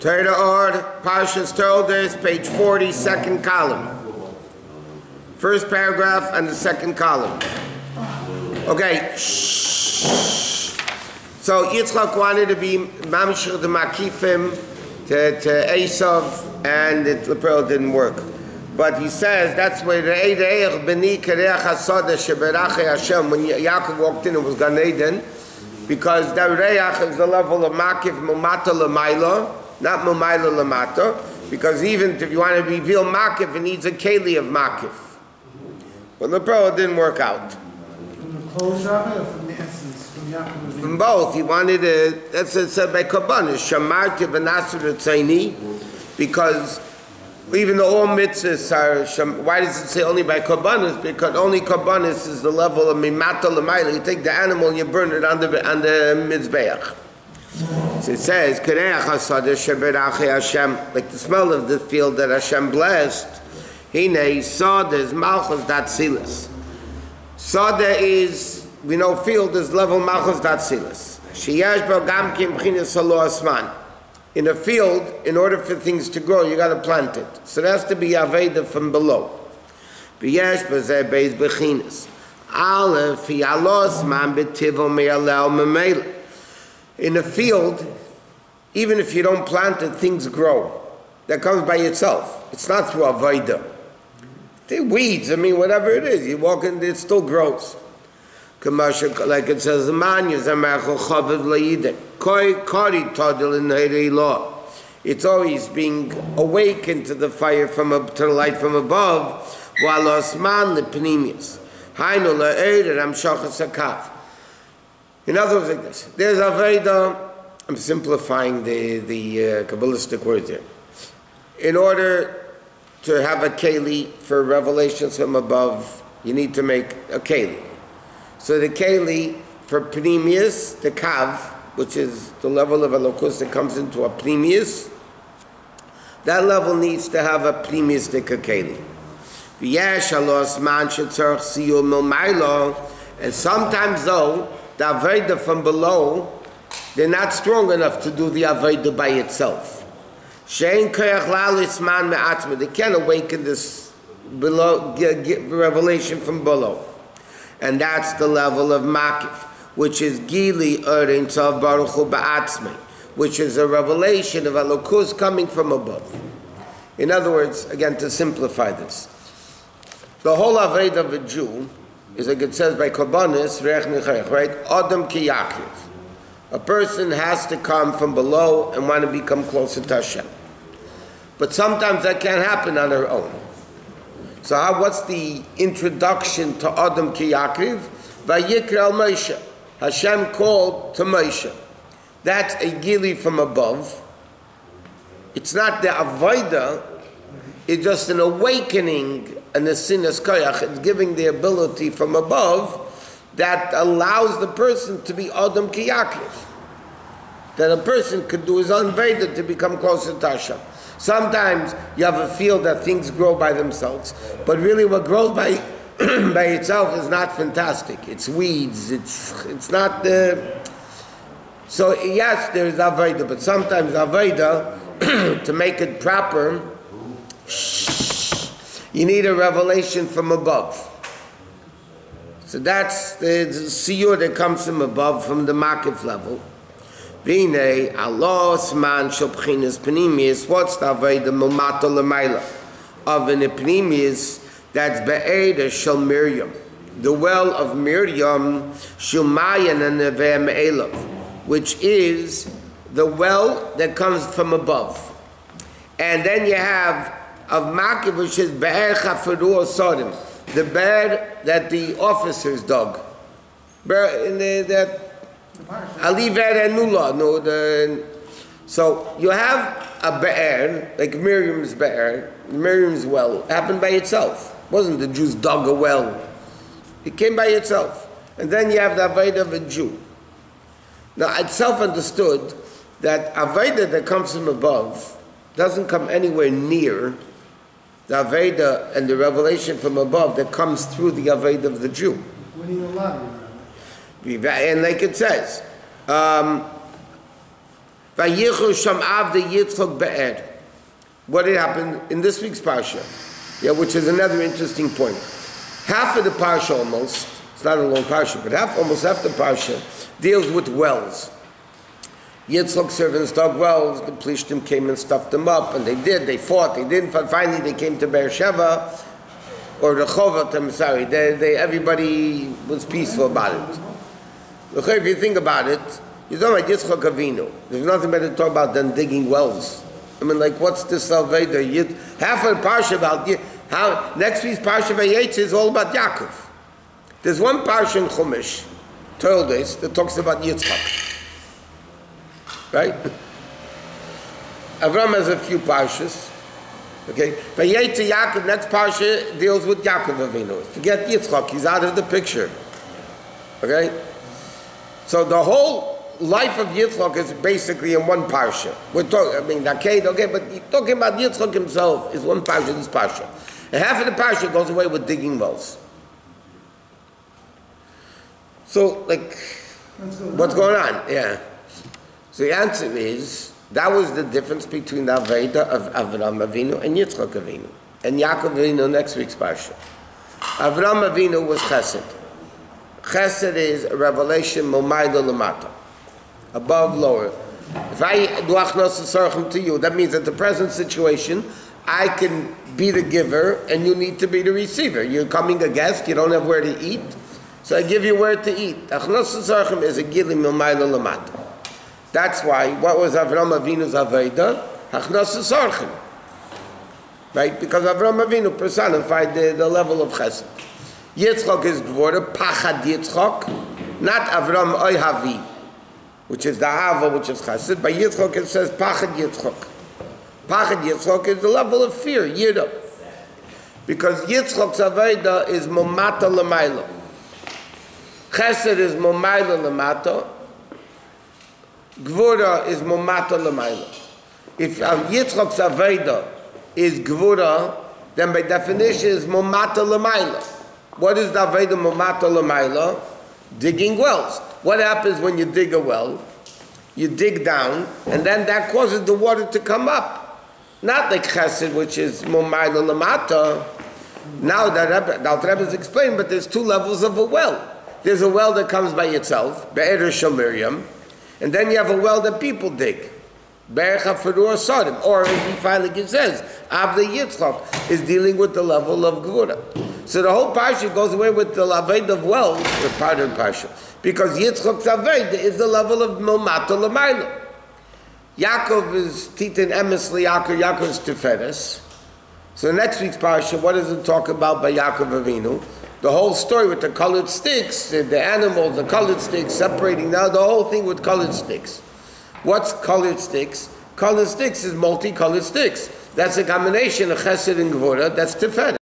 Torah Or, Parshas Toldos, page 40, second column. First paragraph and the second column. Okay. So Yitzchak wanted to be Mamshir the Makifim to, to Esav, and it didn't work. But he says that's where the Eideich Beni Kereach Hasoda Sheberache Hashem, when Yaakov walked in, it was Gan Eden, because that Reach is the level of Makif Mumata Lamaila, not Mumaila Lamata, because even if you want to reveal Makif, it needs a Keli of Makif. But the pro didn't work out. From the clothes rabbi or from the essence, from Yaakov Avinu? From both, he wanted to, that's what it said by Kabbalah, Shamarti v'nasir Tzayni, because even though all mitzvahs are, why does it say only by Kabbalah? Because only Kabbalah is the level of Mimata Lamaila. You take the animal and you burn it on the, on the Mizbeach. So it says, Kereach Sheberachi Hashem, like the smell of the field that Hashem blessed, Hine Sada is Malchus Datzilis. Sada is, we know field is level Malchus Datzilis. Sheyesh Bo Gam Kim Chinas Halo Asman. In a field, in order for things to grow, you got to plant it. So there has to be Aveda from below. V'yesh b'zeh beis b'chinas. Aleph, hi alos man b'tivo me'alel me'melech. In a field, even if you don't plant it, things grow. That comes by itself. It's not through avodah. They're weeds, I mean, whatever it is. You walk in, it still grows. Kamasha, like it says, Man Yazamecho Chaviv Layidik. It's always being awakened to the fire from up to the light from above, while Osman Lepnimius. Hainu. In other words, like this, there's a Veda, I'm simplifying the, the uh, Kabbalistic words here. In order to have a keli for revelations from above, you need to make a keli. So the keli for pnimius, the kav, which is the level of elokus that comes into a pneumius, that level needs to have a pneumistic keli. V'yesh alos man shetzarch siyu milmailo, and sometimes though, the aveda from below, they're not strong enough to do the aveda by itself. Shein koyach lalis man me'atzma. They can't awaken this below g- g- revelation from below, and that's the level of makif, which is gili erin tzav baruch hu ba'atzmei, which is a revelation of Elokus coming from above. In other words, again to simplify this, the whole aved of a Jew is like it says by Korbanis, Reach Nechayach, right? Adam ki Yaakov. A person has to come from below and want to become closer to Hashem. But sometimes that can't happen on their own. So how, what's the introduction to Adam ki Yaakov? Vayikra al Moshe. Hashem called to Moshe. That's a gili from above. It's not the avoida, it's just an awakening and the sinas koyach. It's giving the ability from above that allows the person to be Adam ki Yaakov. That a person could do his own Veda to become closer to Hashem. Sometimes you have a feel that things grow by themselves, but really what grows by by itself is not fantastic. It's weeds. It's it's not the. So yes, there's Aveda, but sometimes Aveda, to make it proper, you need a revelation from above. So that's the, siyur that comes from above, from the makif level. Vine alos man shopchinas pnimius. What's the aveda mumato lemaila of an pnimius? That's be'eda shel Miriam, the well of Miriam shumayan and nevem elav, which is the well that comes from above. And then you have of Makif, which is Be'er Chafaru Sodim, the bed that the officers dug. In the, that Ali Nula, no, the, so you have a Be'er, like Miriam's Be'er, Miriam's well, happened by itself. Wasn't the Jews dug a well. It came by itself. And then you have the Aveda of a Jew. Now, it's self understood that Aveda that comes from above doesn't come anywhere near the Aveda and the revelation from above that comes through the Aveda of the Jew. What do you allow, Rabbi? And like it says, um, Vayichu sham avdi What had happened in this week's parsha? Yeah, which is another interesting point. Half of the parsha almost, it's not a long parsha, but half, almost half the parsha deals with wells. Yitzchok's servants dug wells, the Plishtim came and stuffed them up, and they did, they fought, they didn't, finally they came to Beersheba, or Rehovot, I'm sorry, they, they, everybody was peaceful about it. Look, if you think about it, you don't like Yitzchok Avinu. There's nothing better to talk about than digging wells. I mean, like, what's this Salvador? Yit, half the parsha about how next week's parsha Vayetz is all about Yaakov. There's one parsha in Chumash, Toldes, that talks about Yitzchak. Right? Avram has a few parshas. Okay? Vayetz Yaakov, next parsha deals with Yaakov Avinu. Forget Yitzchak, he's out of the picture. Okay? So the whole life of Yitzchak is basically in one parsha. We're talking, I mean, Naked, okay, but you're talking about Yitzchak himself is one parsha, this parsha. And half of the parsha goes away with digging wells. So, like, What's going what's going on? Yeah. So the answer is, that was the difference between the Aveda of Avram Avinu and Yitzchak Avinu. And Yaakov Avinu next week's parsha. Avram Avinu was chesed. Chesed is a revelation momaydo lamata. Above, lower. If I do tzarchim to you, that means that the present situation, I can be the giver and you need to be the receiver. You're coming a guest, you don't have where to eat, so I give you where to eat. Achnos tzarchim is a gilim lamata. That's why, what was Avram Avinu's Aveda? Achnos tzarchim. Right? Because Avram Avinu personified the, the level of chesed. Yitzchok is Gvora, Pachad Yitzchok, not Avram Oyhavi, which is the Hava, which is Chesed. By Yitzchok it says Pachad Yitzchok. Pachad Yitzchok is the level of fear, Yiddah. Because Yitzchok's Aveda is Momata Lamaila. Chesed is Momaila Lamata. Gvura is Momata Lamaila. If uh, Yitzchok's Aveda is Gvura, then by definition is Momata Lamaila. What is the Aveda Momata Lamaila? Digging wells. What happens when you dig a well? You dig down, and then that causes the water to come up. Not like Chesed, which is Momaila Lamata. Now that Alter Rebbe is explained, but there's two levels of a well. There's a well that comes by itself, Be'er Miriam, and then you have a well that people dig. Be'er Chafarur Sodom. Or he finally says, Avda Yitzchak is dealing with the level of Gvura. So the whole Parsha goes away with the Laved of wells, part of Parsha, because Yitzchak's Aved is the level of Momata Lamaila. Yaakov is Titan Emes Yaakov, Yaakov is Tiferes. So next week's parsha, what does it talk about by Yaakov Avinu? The whole story with the colored sticks, the, the animals, the colored sticks separating. Now the whole thing with colored sticks. What's colored sticks? Colored sticks is multicolored sticks. That's a combination of Chesed and Gvura. That's Tiferes.